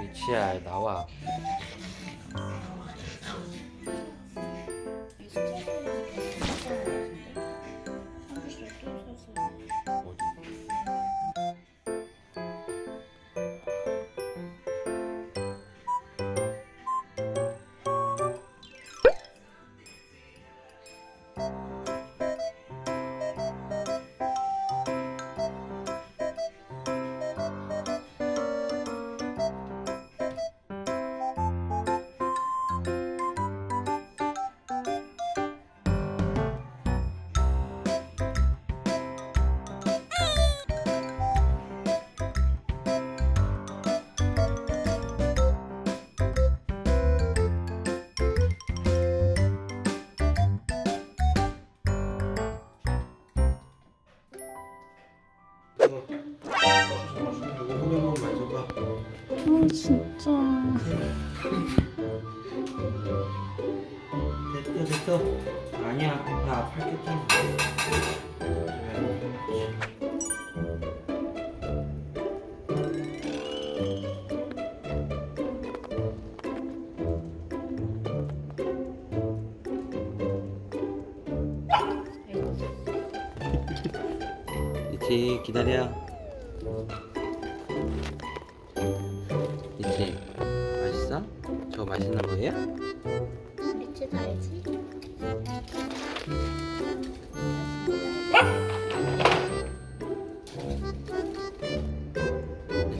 你起来打我。 아 진짜 됐어 됐어. 아니야 나 아팠겠잖 아. 이치 기다려. 이치 맛있어? 저거 맛있는 거예요? 미치 달지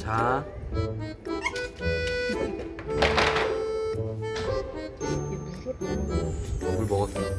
자. 물 먹었어.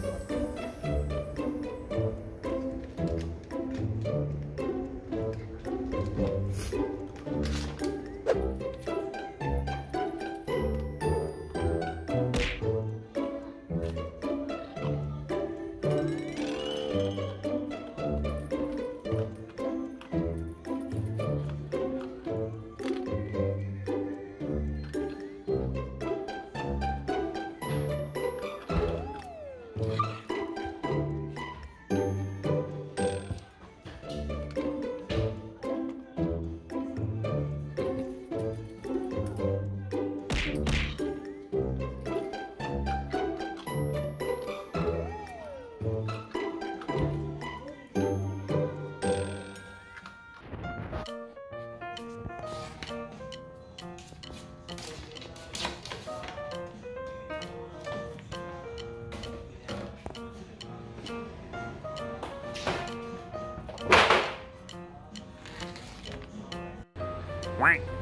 Quack.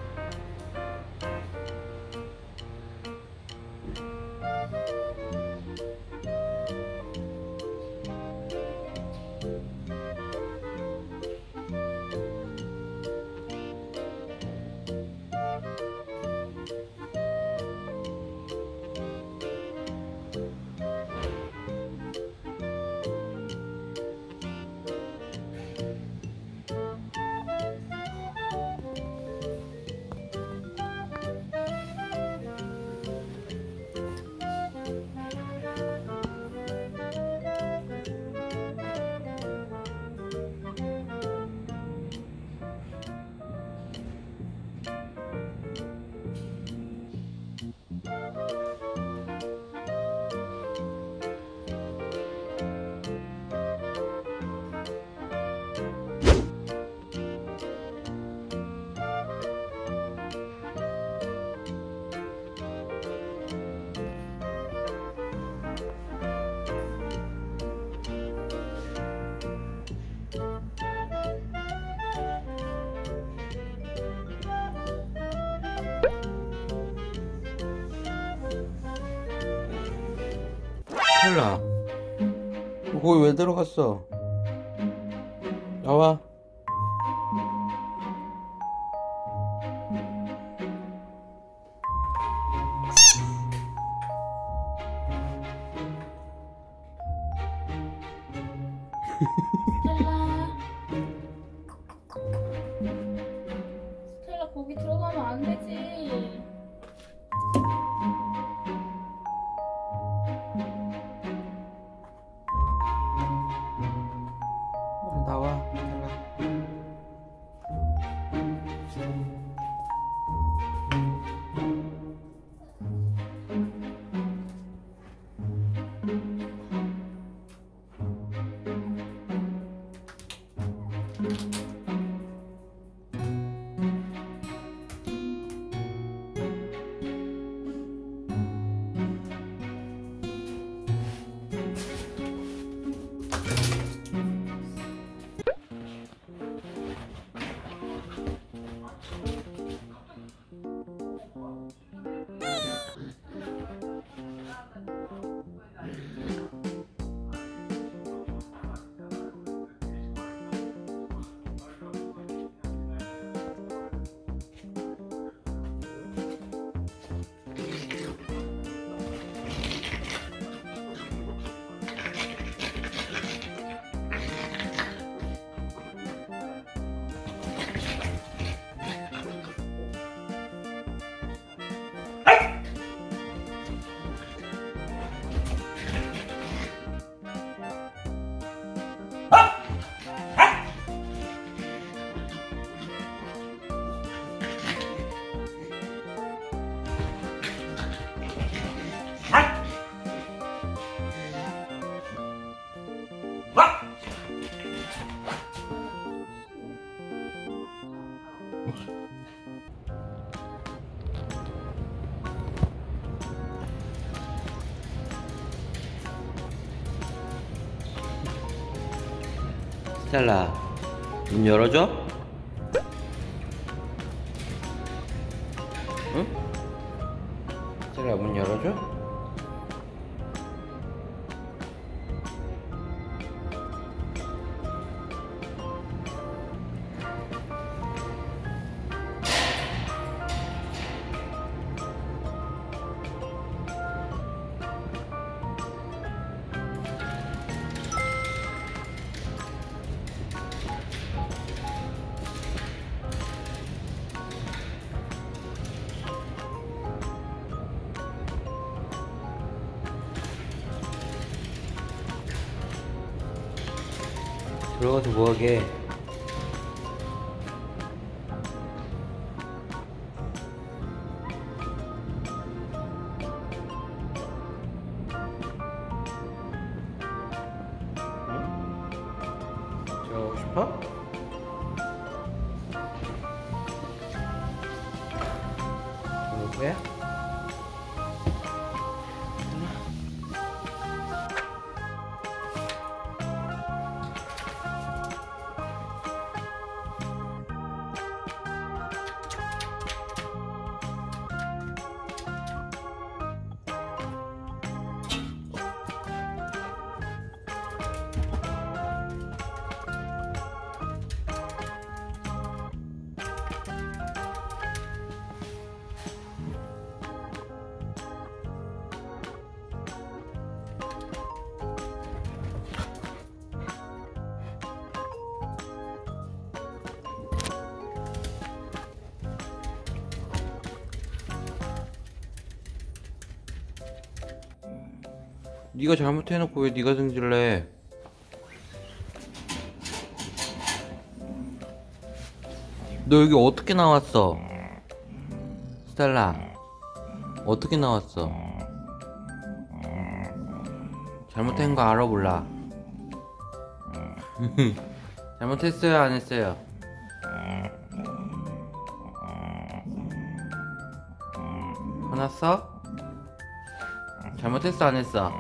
헬라 거기 왜 들어갔어? 나와 스텔라 문 열어줘? 들어가서 뭐하게 싶어? 네가 잘못해놓고 왜 네가 승질내? 너 여기 어떻게 나왔어? 스텔라 어떻게 나왔어? 잘못한 거 알아 몰라? 잘못했어요 안 했어요? 화났어? 잘못했어 안 했어?